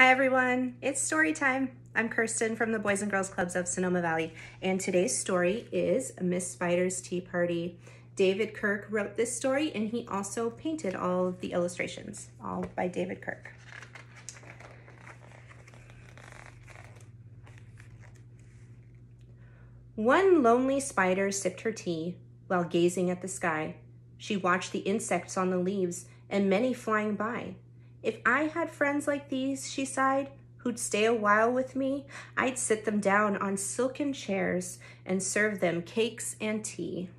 Hi everyone, it's story time. I'm Kirsten from the Boys and Girls Clubs of Sonoma Valley, and today's story is Miss Spider's Tea Party. David Kirk wrote this story, and he also painted all of the illustrations, all by David Kirk. One lonely spider sipped her tea while gazing at the sky. She watched the insects on the leaves and many flying by. If I had friends like these, she sighed, who'd stay a while with me, I'd sit them down on silken chairs and serve them cakes and tea.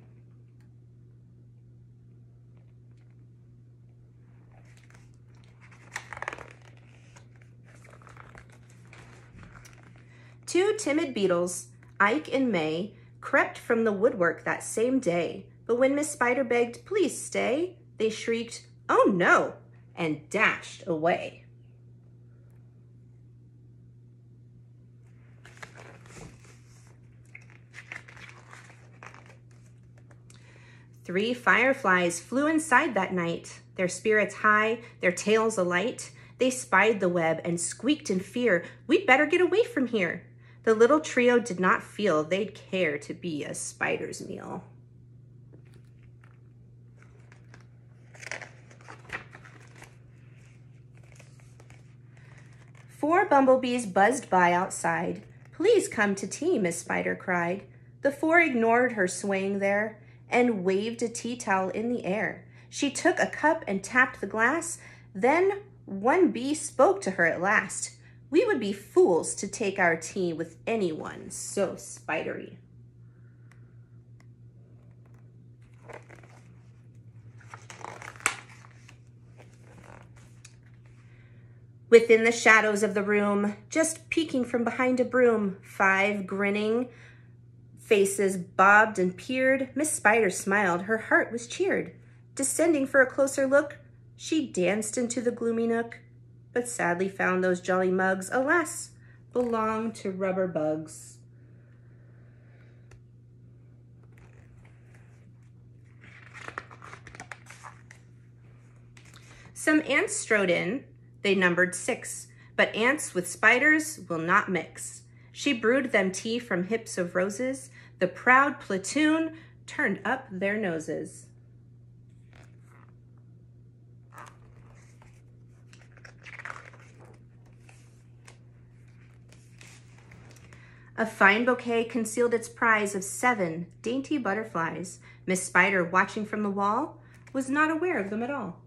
Two timid beetles, Ike and May, crept from the woodwork that same day. But when Miss Spider begged, please stay, they shrieked, oh no, and dashed away. Three fireflies flew inside that night, their spirits high, their tails alight. They spied the web and squeaked in fear, we'd better get away from here. The little trio did not feel they'd care to be a spider's meal. Four bumblebees buzzed by outside. Please come to tea, Miss Spider cried. The four ignored her swaying there and waved a tea towel in the air. She took a cup and tapped the glass. Then one bee spoke to her at last. We would be fools to take our tea with anyone so spidery. Within the shadows of the room, just peeking from behind a broom, five grinning faces bobbed and peered. Miss Spider smiled, her heart was cheered. Descending for a closer look, she danced into the gloomy nook, but sadly found those jolly mugs, alas, belonged to rubber bugs. Some ants strode in, they numbered six, but ants with spiders will not mix. She brewed them tea from hips of roses. The proud platoon turned up their noses. A fine bouquet concealed its prize of seven dainty butterflies. Miss Spider, watching from the wall, was not aware of them at all.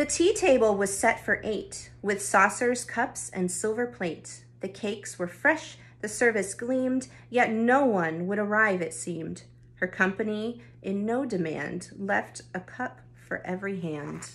The tea table was set for eight, with saucers, cups, and silver plate. The cakes were fresh, the service gleamed, yet no one would arrive, it seemed. Her company, in no demand, left a cup for every hand.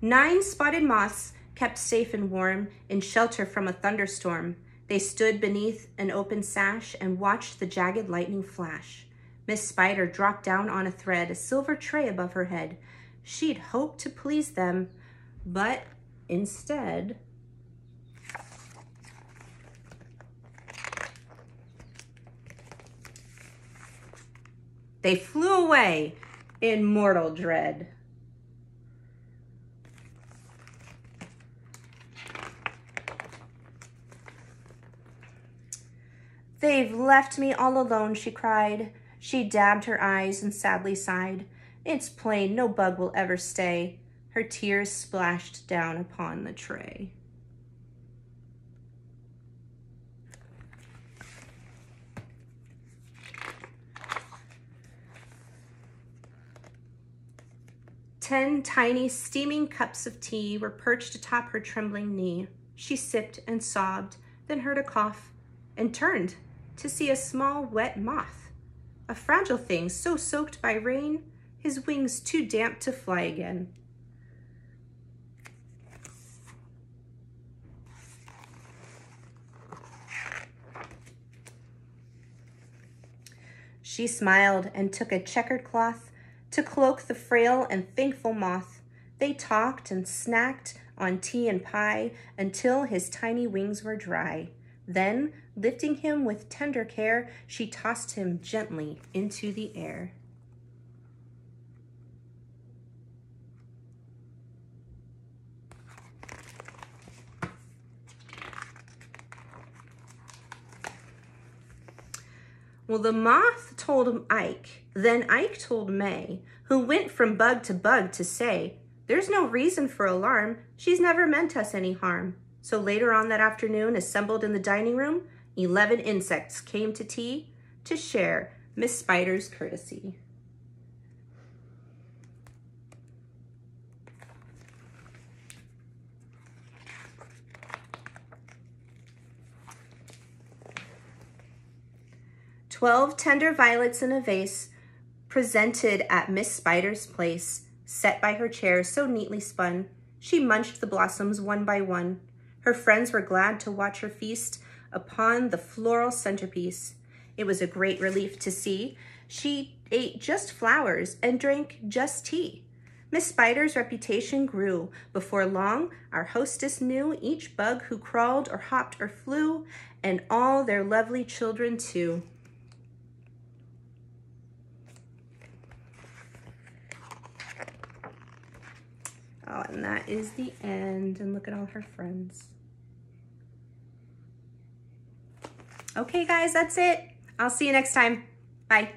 Nine spotted moths kept safe and warm in shelter from a thunderstorm. They stood beneath an open sash and watched the jagged lightning flash. Miss Spider dropped down on a thread, a silver tray above her head. She'd hoped to please them, but instead, they flew away in mortal dread. They've left me all alone, she cried. She dabbed her eyes and sadly sighed. It's plain no bug will ever stay. Her tears splashed down upon the tray. Ten tiny steaming cups of tea were perched atop her trembling knee. She sipped and sobbed, then heard a cough and turned to see a small wet moth, a fragile thing so soaked by rain, his wings too damp to fly again. She smiled and took a checkered cloth to cloak the frail and thankful moth. They talked and snacked on tea and pie until his tiny wings were dry. Then, lifting him with tender care, she tossed him gently into the air. Well, the moth told Ike, then Ike told May, who went from bug to bug to say, there's no reason for alarm. She's never meant us any harm. So later on that afternoon, assembled in the dining room, 11 insects came to tea to share Miss Spider's courtesy. Twelve tender violets in a vase presented at Miss Spider's place, set by her chair so neatly spun. She munched the blossoms one by one. Her friends were glad to watch her feast upon the floral centerpiece. It was a great relief to see. She ate just flowers and drank just tea. Miss Spider's reputation grew. Before long, our hostess knew each bug who crawled or hopped or flew, and all their lovely children too. Oh, and that is the end. And look at all her friends. Okay, guys, that's it. I'll see you next time. Bye.